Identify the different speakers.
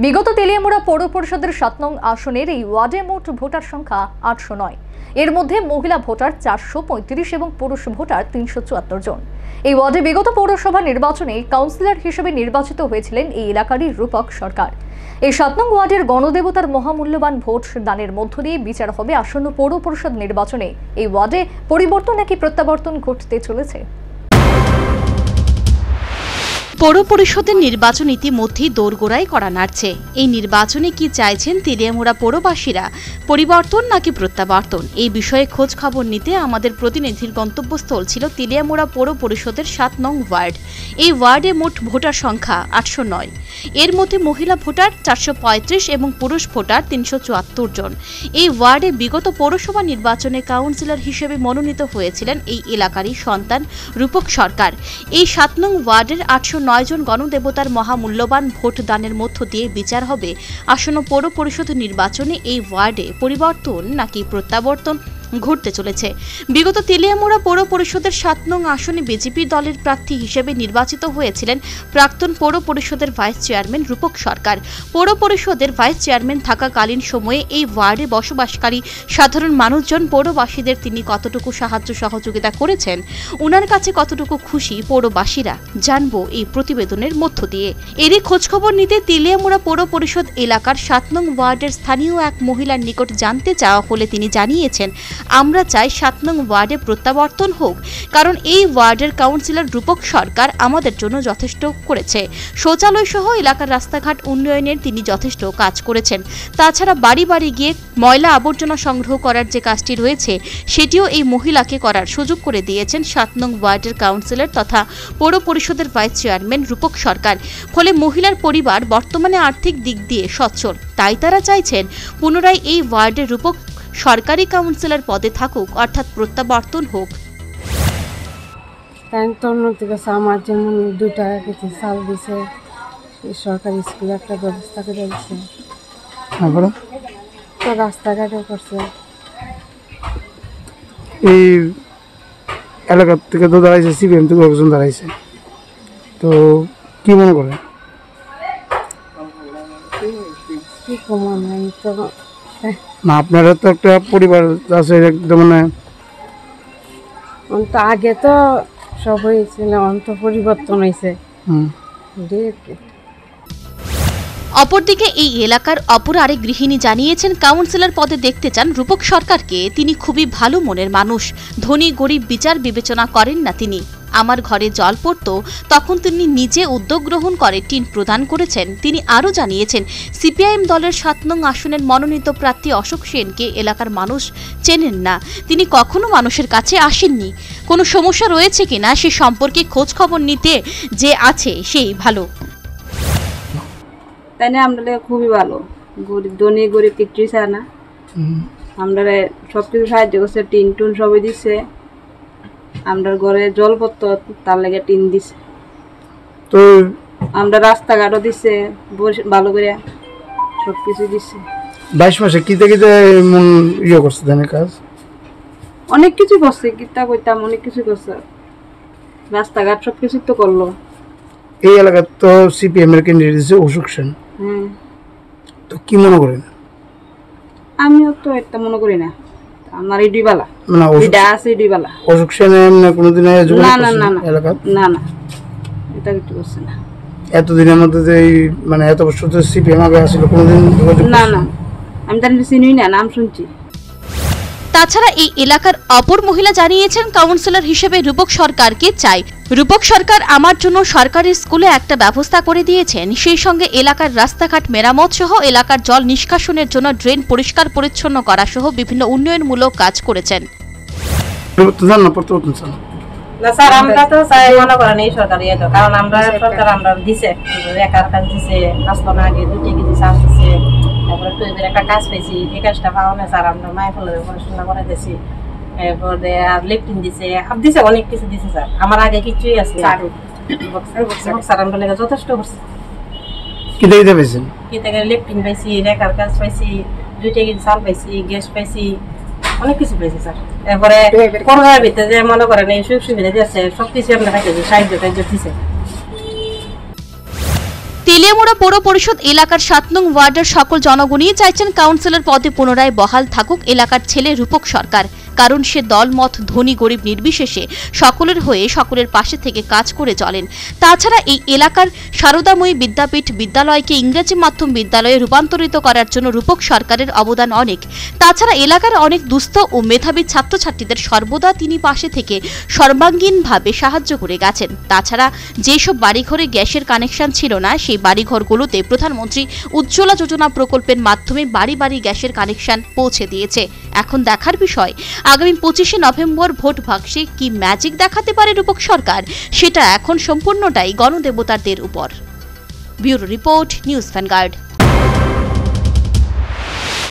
Speaker 1: বিগত তেলিয়ামুড়া পৌর পরিষদের সাত নং আসনের এই ওয়ার্ডে মোট ভোটার সংখ্যা আটশো নয়। এর মধ্যে মহিলা ভোটার চারশো পঁয়ত্রিশ এবং পুরুষ ভোটার তিনশো চুয়াত্তর জন। এই ওয়ার্ডে বিগত পৌরসভা নির্বাচনে কাউন্সিলর হিসেবে নির্বাচিত হয়েছিলেন এই এলাকারই রূপক সরকার। এই সাত নং ওয়ার্ডের গণদেবতার মহামূল্যবান ভোট দানের মধ্য দিয়ে বিচার হবে আসন্ন পৌর পরিষদ নির্বাচনে। এই ওয়ার্ডে পরিবর্তন নাকি প্রত্যাবর্তন ঘটতে চলেছে?
Speaker 2: পৌর পরিষদের নির্বাচন ইতিমধ্যেই দোরগোড়ায় করা নাড়ছে। এই নির্বাচনে কি চাইছেন তেলিয়ামুড়া পৌরবাসীরা? পরিবর্তন নাকি প্রত্যাবর্তন? এই বিষয়ে খোঁজ খবর নিতে আমাদের প্রতিনিধির গন্তব্যস্থল ছিল তেলিয়ামুড়া পৌর পরিষদের সাত নং ওয়ার্ড। এই ওয়ার্ডে মোট ভোটার সংখ্যা আটশো নয়। এর মধ্যে মহিলা ভোটার চারশো পঁয়ত্রিশ এবং পুরুষ ভোটার তিনশো চুয়াত্তর জন। এই ওয়ার্ডে বিগত পৌরসভা নির্বাচনে কাউন্সিলর হিসেবে মনোনীত হয়েছিলেন এই এলাকারই সন্তান রূপক সরকার। এই সাত নং ওয়ার্ডের আটশো নয় জন গণদেবতার মহামূল্যবান ভোট দানের মধ্য দিয়ে বিচার হবে। আসন্ন পৌর পরিষদ নির্বাচনে এই ওয়ার্ডে পরিবর্তন নাকি প্রত্যাবর্তন? ঘটতে চলেছে। বিগত তেলিয়ামুড়া পৌর পরিষদের সাত নং আসনে বিজেপি দলের প্রার্থী হিসেবে নির্বাচিত হয়েছিলেন প্রাক্তন পৌর পরিষদের ভাইস চেয়ারম্যান রূপক সরকার। পৌর পরিষদের ভাইস চেয়ারম্যান থাকাকালীন সময়ে এই ওয়ার্ডে বসবাসকারী সাধারণ মানুষজন পৌরবাসীদের তিনি কতটুকু সাহায্য সহযোগিতা করেছেন ওনার কাছে কতটুকু খুশি পৌরবাসীরা, জানব এই প্রতিবেদনের মধ্য দিয়ে। এরই খোঁজখবর নিতে তেলিয়ামুড়া পৌর পরিষদ এলাকার সাত নং ওয়ার্ডের স্থানীয় এক মহিলার নিকট জানতে চাওয়া হলে তিনি জানিয়েছেন আমরা চাই সাত নং ওয়ার্ডে প্রত্যাবর্তন হোক, কারণ এই ওয়ার্ডের কাউন্সিলর রূপক সরকার আমাদের জন্য যথেষ্ট করেছে। শৌচালয় সহ এলাকার রাস্তাঘাট উন্নয়নের তিনি যথেষ্ট কাজ করেছেন। তাছাড়া বাড়ি বাড়ি গিয়ে ময়লা আবর্জনা সংগ্রহ করার যে কাজটি রয়েছে, সেটিও এই মহিলাকে করার সুযোগ করে দিয়েছেন সাত নং ওয়ার্ডের কাউন্সিলর তথা পৌর পরিষদের ভাইস চেয়ারম্যান রূপক সরকার। ফলে মহিলার পরিবার বর্তমানে আর্থিক দিক দিয়ে সচ্ছল, তাই তারা চাইছেন পুনরায় এই ওয়ার্ডের রূপক সরকারি কাউন্সিলর পদে থাকুক অর্থাৎ প্রত্যাবর্তন হোক।
Speaker 3: উন্নতি করছে আমার যেমন দু টাকা কিছু চাল দিছে। এই সরকারি স্কুলে একটা ব্যবস্থা করে দিছে। তো রাস্তাঘাটও করছে।
Speaker 4: এই এলাকার থেকে তো দাঁড়াইছে সিপিএম থেকে একজন দাঁড়াইছে। তো কি মনে করে?
Speaker 3: কি কমান তো?
Speaker 4: না আপনারা তো একটা পরিবার আছে একদম মানে
Speaker 3: তো আগে তো সব হয়েছিল এখন তো পরিবর্তন হয়েছে।
Speaker 2: অপরদিকে এই এলাকার অপর আরেক গৃহিণী জানিয়েছেন কাউন্সিলর পদে দেখতে চান রূপক সরকারকে। তিনি খুবই ভালো মনের মানুষ। ধনী গরিব বিচার বিবেচনা করেন না তিনি। আমার ঘরে জল পড়ত তখন তিনি নিজে উদ্যোগ গ্রহণ করে টিন প্রদান করেছেন। তিনি আরও জানিয়েছেন সিপিআইএম দলের সাত নং আসনের মনোনীত প্রার্থী অশোক সেনকে এলাকার মানুষ চেনেন না। তিনি কখনো মানুষের কাছে আসেননি। কোনো সমস্যা রয়েছে কিনা সে সম্পর্কে খোঁজ খবর নিতে যে আছে সেই ভালো।
Speaker 5: তাই না আমরা খুবই ভালো। গরিব ধনী গরিব কিচ্ছুই চায় না। আমরা সব কিছু সাহায্য করছে টিন টুন সবই দিচ্ছে। আমরা ঘরে জলপত্র তার লাগে টিন দিছে।
Speaker 4: তো
Speaker 5: আমরা রাস্তাঘাটও দিছে ভালো করে সব কিছু দিচ্ছে
Speaker 4: বাইশ মাসে কিতে কিতে এমন ইয়ে করছে ধানের কাজ?
Speaker 5: অনেক কিছু করছে কিতা কইতাম অনেক কিছু করছে। রাস্তাঘাট সব কিছু তো করল।
Speaker 4: এই এলাকার তো সিপিএম এর ক্যান্ডিডেট দিচ্ছে অশোক সেন।
Speaker 5: হ্যাঁ।
Speaker 4: তো কি মনে করেন?
Speaker 5: আমিও তো এটা মনে করি না। আমার এই দুইবেলা।
Speaker 4: মানে অশোক
Speaker 5: আছে এই
Speaker 4: অসুখ সেন এমনি কোনোদিন
Speaker 5: না, না, না, না। না না। এটা কিছু করছে না।
Speaker 4: এতদিনের মধ্যে যে মানে এত বছর তো সিপিএম আগে আসলে কোনোদিন
Speaker 5: না না। আমি তার চিনি না নাম শুনছি।
Speaker 2: তাছাড়া এই এলাকার অপর মহিলা জানিয়েছেন কাউন্সিলর হিসেবে রূপক সরকারকে চাই। রূপক সরকার আমার জন্য সরকারি স্কুলে একটা ব্যবস্থা করে দিয়েছেন। সেই সঙ্গে এলাকার রাস্তাঘাট মেরামত সহ এলাকার জল নিষ্কাশনের জন্য ড্রেন পরিষ্কার পরিচ্ছন্ন করা সহ বিভিন্ন উন্নয়নমূলক কাজ করেছেন।
Speaker 6: আমরা এরপরে আর লিফটিং দিছে আর দিছে অনেক কিছু দিছে স্যার আমার আগে কিছুই আছে স্যার আমরা লেগে যথেষ্ট করছে
Speaker 4: কিতে কিতে পেয়েছেন
Speaker 6: কি থেকে লিফটিং পাইছি রেখার কাজ পাইছি দুইটা কেজি চাল পাইছি গ্যাস পাইছি অনেক কিছু পেয়েছি স্যার এরপরে করোনার ভিতরে যে মনে করেন এই সুযোগ সুবিধা দিয়েছে সব কিছু আমরা পাইতেছি সাহায্য টাহায্য দিছে
Speaker 2: তেলিয়ামুড়া পৌর পরিষদ এলাকার সাত নং ওয়ার্ডের সকল জনগণই চাইছেন কাউন্সিলর পদে পুনরায় বহাল থাকুক এলাকার ছেলে রূপক সরকার কারণ সে দলমত ধনী গরিব নির্বিশেষে সকলের হয়ে সকলের পাশে থেকে কাজ করে চলেন। তাছাড়া এই এলাকার সারদাময়ী বিদ্যাপীঠ বিদ্যালয়কে ইংরেজি মাধ্যম বিদ্যালয়ে রূপান্তরিত করার জন্য রূপক সরকারের অবদান অনেক। তাছাড়া এলাকার অনেক দুস্থ ও মেধাবী ছাত্রছাত্রীদের সর্বদা তিনি পাশে থেকে সর্বাঙ্গীনভাবে সাহায্য করে গেছেন। তাছাড়া যেসব বাড়িঘরে গ্যাসের কানেকশন ছিল না, সেই বাড়িঘরগুলোতে প্রধানমন্ত্রী উজ্জ্বলা যোজনা প্রকল্পের মাধ্যমে বাড়ি বাড়ি গ্যাসের কানেকশন পৌঁছে দিয়েছে। এখন দেখার বিষয়, আগামী পঁচিশে নভেম্বর ভোট ভাগসে কি ম্যাজিক দেখাতে পারে রূপক সরকার? সেটা এখন সম্পূর্ণটাই গণদেবতাদের উপর। Bureau report, news vanguard.